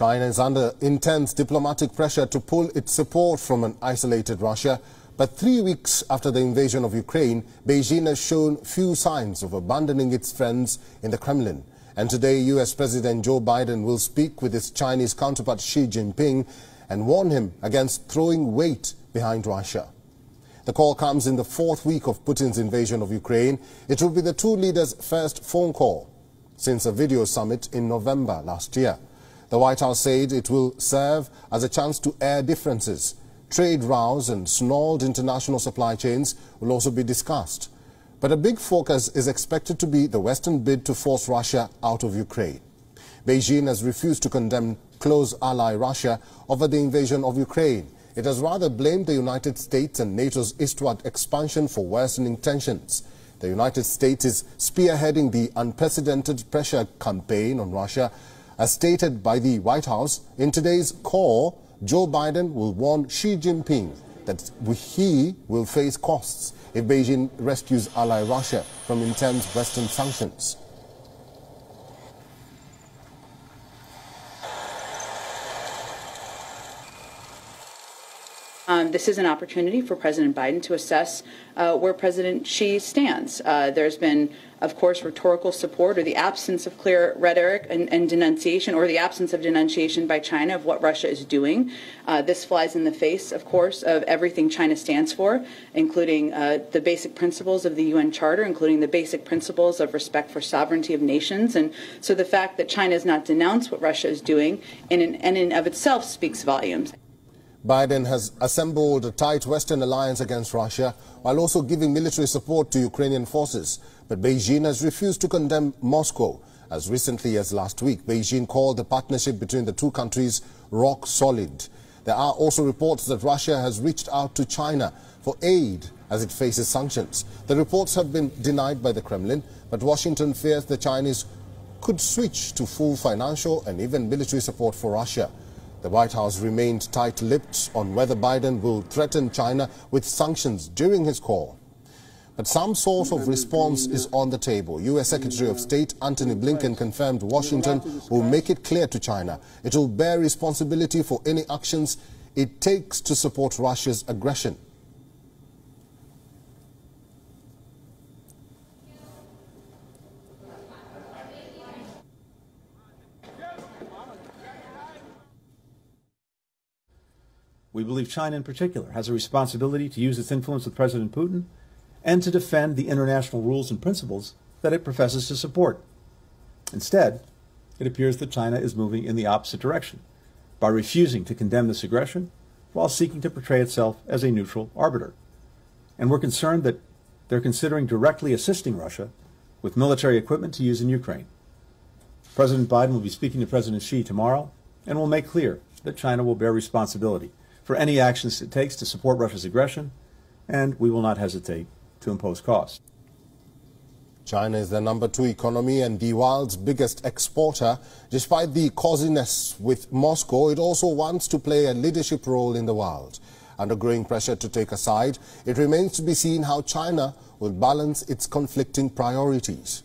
China is under intense diplomatic pressure to pull its support from an isolated Russia. But three weeks after the invasion of Ukraine, Beijing has shown few signs of abandoning its friends in the Kremlin. And today, U.S. President Joe Biden will speak with his Chinese counterpart Xi Jinping and warn him against throwing weight behind Russia. The call comes in the fourth week of Putin's invasion of Ukraine. It will be the two leaders' first phone call since a video summit in November last year. The White House said it will serve as a chance to air differences. Trade rows and snarled international supply chains will also be discussed. But a big focus is expected to be the Western bid to force Russia out of Ukraine. Beijing has refused to condemn close ally Russia over the invasion of Ukraine. It has rather blamed the United States and NATO's eastward expansion for worsening tensions. The United States is spearheading the unprecedented pressure campaign on Russia as stated by the White House, in today's call, Joe Biden will warn Xi Jinping that he will face costs if Beijing rescues ally Russia from intense Western sanctions. Um, this is an opportunity for President Biden to assess uh, where President Xi stands. Uh, there's been, of course, rhetorical support or the absence of clear rhetoric and, and, denunciation or the absence of denunciation by China of what Russia is doing. Uh, this flies in the face, of course, of everything China stands for, including uh, the basic principles of the UN Charter, including the basic principles of respect for sovereignty of nations. And so the fact that China has not denounced what Russia is doing in, in, in and of itself speaks volumes. Biden has assembled a tight Western alliance against Russia while also giving military support to Ukrainian forces. But Beijing has refused to condemn Moscow. As recently as last week, Beijing called the partnership between the two countries rock solid. There are also reports that Russia has reached out to China for aid as it faces sanctions. The reports have been denied by the Kremlin, but Washington fears the Chinese could switch to full financial and even military support for Russia. The White House remained tight-lipped on whether Biden will threaten China with sanctions during his call. But some sort of response is on the table. U.S. Secretary of State Antony Blinken confirmed Washington will make it clear to China it will bear responsibility for any actions it takes to support Russia's aggression. We believe China in particular has a responsibility to use its influence with President Putin and to defend the international rules and principles that it professes to support. Instead, it appears that China is moving in the opposite direction by refusing to condemn this aggression while seeking to portray itself as a neutral arbiter. And we're concerned that they're considering directly assisting Russia with military equipment to use in Ukraine. President Biden will be speaking to President Xi tomorrow and will make clear that China will bear responsibility for any actions it takes to support Russia's aggression, and we will not hesitate to impose costs. China is the number two economy and the world's biggest exporter. Despite the coziness with Moscow, it also wants to play a leadership role in the world. Under growing pressure to take a side, it remains to be seen how China will balance its conflicting priorities.